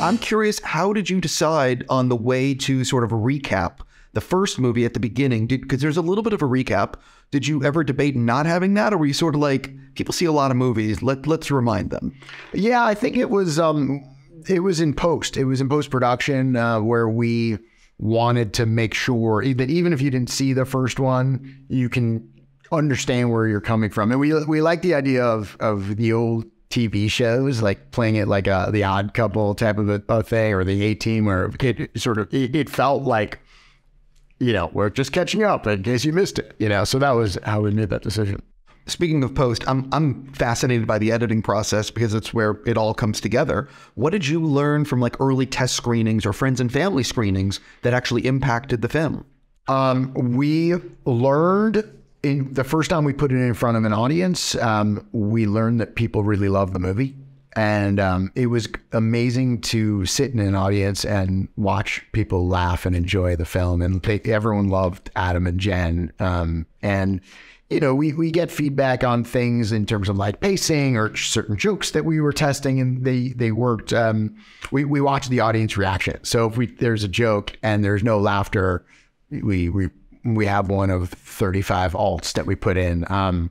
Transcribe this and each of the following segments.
I'm curious, how did you decide on the way to sort of recap the first movie at the beginning? Because there's a little bit of a recap. Did you ever debate not having that, or were you sort of like people see a lot of movies? Let let's remind them. Yeah, I think it was um, it was in post. It was in post production uh, where we wanted to make sure that even if you didn't see the first one, you can understand where you're coming from. And we we like the idea of of the old TV shows, like playing it like a the Odd Couple type of a, a thing, or the A Team, where it sort of it, it, felt like, you know, we're just catching up in case you missed it. You know, so that was how we made that decision. Speaking of post, I'm I'm fascinated by the editing process because it's where it all comes together. What did you learn from like early test screenings or friends and family screenings that actually impacted the film? Um, we learned in the first time we put it in front of an audience, um, we learned that people really love the movie. And um, it was amazing to sit in an audience and watch people laugh and enjoy the film. And they, everyone loved Adam and Jen. Um, and, you know, we, we get feedback on things in terms of like pacing or certain jokes that we were testing and they, they worked. Um, we, we watch the audience reaction. So if we, there's a joke and there's no laughter, we, we we have one of 35 alts that we put in. Um,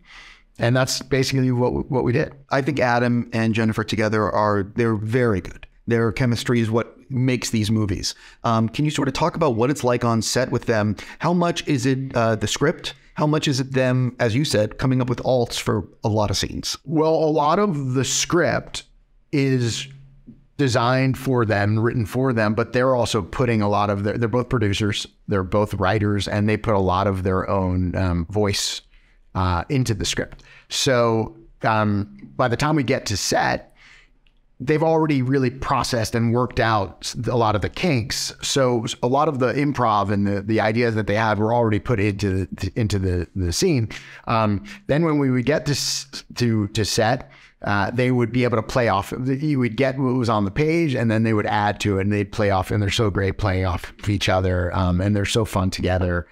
and that's basically what what we did. I think Adam and Jennifer together are they're very good. Their chemistry is what makes these movies. Um, can you sort of talk about what it's like on set with them? How much is it uh, the script? How much is it them, as you said, coming up with alts for a lot of scenes? Well, a lot of the script is designed for them, written for them, but they're also putting a lot of their, they're both producers, they're both writers, and they put a lot of their own um, voice uh, into the script. So um, by the time we get to set, they've already really processed and worked out a lot of the kinks. So a lot of the improv and the, the ideas that they had were already put into the, into the, the scene. Um, then when we would get to, to, to set, uh, they would be able to play off. You would get what was on the page, and then they would add to it, and they'd play off. And they're so great playing off of each other, um, and they're so fun together.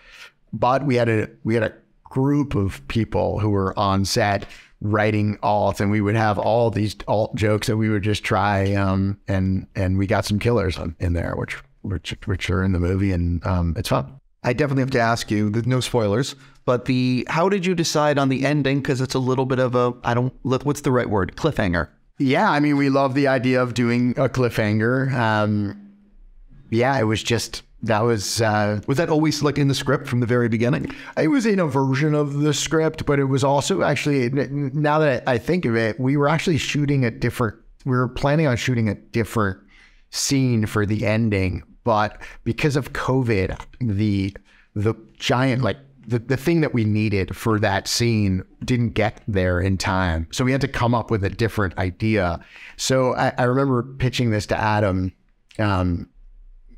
But we had a we had a group of people who were on set writing alt, and we would have all these alt jokes that we would just try, um, and and we got some killers in there, which which which are in the movie, and um, it's fun. I definitely have to ask you, no spoilers, but the how did you decide on the ending? Because it's a little bit of a I don't what's the right word cliffhanger. Yeah, I mean we love the idea of doing a cliffhanger. Um, yeah, it was just that was uh, was that always like in the script from the very beginning. It was in a version of the script, but it was also actually now that I think of it, we were actually shooting a different. We were planning on shooting a different scene for the ending, but because of COVID, the the giant like the, the thing that we needed for that scene didn't get there in time. So we had to come up with a different idea. So I, I remember pitching this to Adam, um,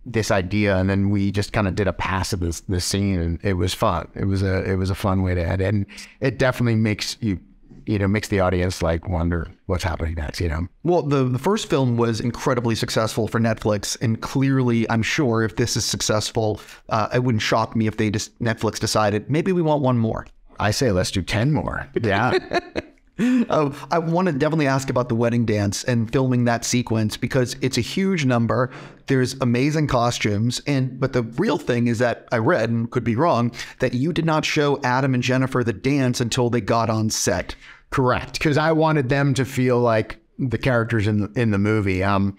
this idea, and then we just kind of did a pass of this this scene, and it was fun. It was a it was a fun way to end, and it definitely makes you you know, makes the audience like wonder what's happening next, you know? Well, the, the first film was incredibly successful for Netflix. And clearly, I'm sure if this is successful, uh, it wouldn't shock me if they just Netflix decided maybe we want one more. I say let's do 10 more. Yeah. uh, I want to definitely ask about the wedding dance and filming that sequence because it's a huge number. There's amazing costumes, and but the real thing is that I read and could be wrong that you did not show Adam and Jennifer the dance until they got on set. Correct, because I wanted them to feel like the characters in the, in the movie. Um,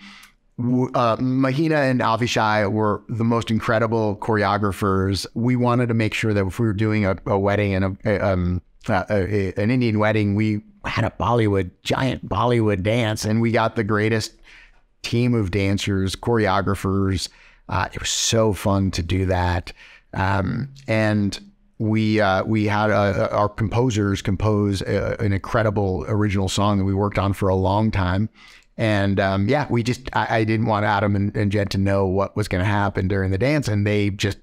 uh, Mahina and Avishai were the most incredible choreographers. We wanted to make sure that if we were doing a, a wedding and a, a, um, a, an Indian wedding, we had a Bollywood giant Bollywood dance, and we got the greatest team of dancers, choreographers. Uh, it was so fun to do that, um, and we uh, we had uh, our composers compose a, an incredible original song that we worked on for a long time. And um, yeah, we just I, I, didn't want Adam and, and Jen to know what was going to happen during the dance, and they just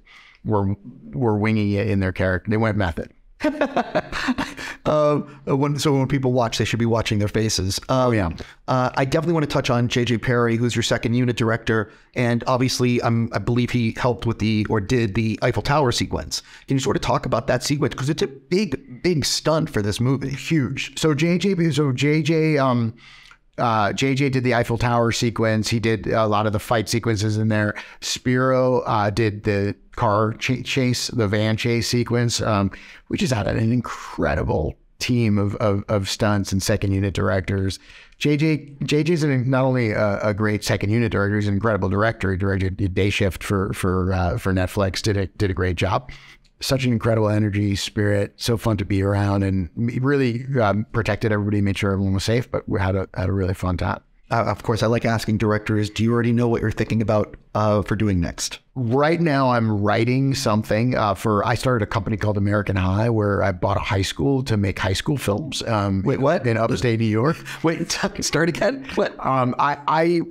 were were winging it in their character. They went method. uh, when, so when people watch, they should be watching their faces. Um, Oh, yeah. Uh, I definitely want to touch on JJ Perry, who's your second unit director, and obviously, um, I believe he helped with the or did the Eiffel Tower sequence. Can you sort of talk about that sequence because it's a big, big stunt for this movie? huge. So JJ, so JJ, um, uh, JJ did the Eiffel Tower sequence. He did a lot of the fight sequences in there. Spiro uh, did the car ch- chase, the van chase sequence. Um, we just had an incredible team of, of, of stunts and second unit directors. JJ JJ's an, not only a, a great second unit director, he's an incredible director. He directed Day Shift for for uh, for Netflix. Did a did a great job such an incredible energy, spirit, so fun to be around, and really um, protected everybody, made sure everyone was safe. But we had a had a really fun time. Uh, of course, I like asking directors, do you already know what you're thinking about uh, for doing next? Right now, I'm writing something uh, for. I started a company called American High, where I bought a high school to make high school films. Um, Wait, what? In upstate New York. Wait, start again? What? Um, I, I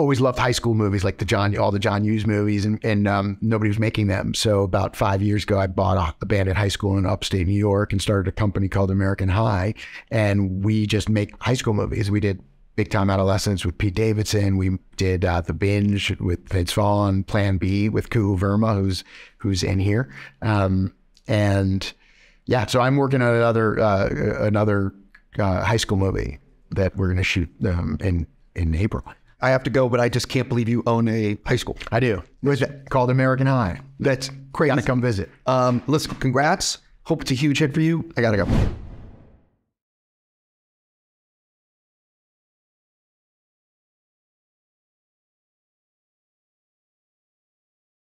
always loved high school movies, like the John, all the John Hughes movies, and, and um, nobody was making them. So about five years ago, I bought a abandoned high school in upstate New York and started a company called American High, and we just make high school movies. We did Big Time Adolescence with Pete Davidson. We did uh, The Binge with Vince Vaughn, Plan B with Kuhoo Verma, who's who's in here, um, and yeah. So I'm working on another uh, another uh, high school movie that we're going to shoot um, in in April. I have to go, but I just can't believe you own a high school. I do. What's it called? American High. That's crazy. Gotta come visit. Um, listen, congrats. Hope it's a huge hit for you. I gotta go.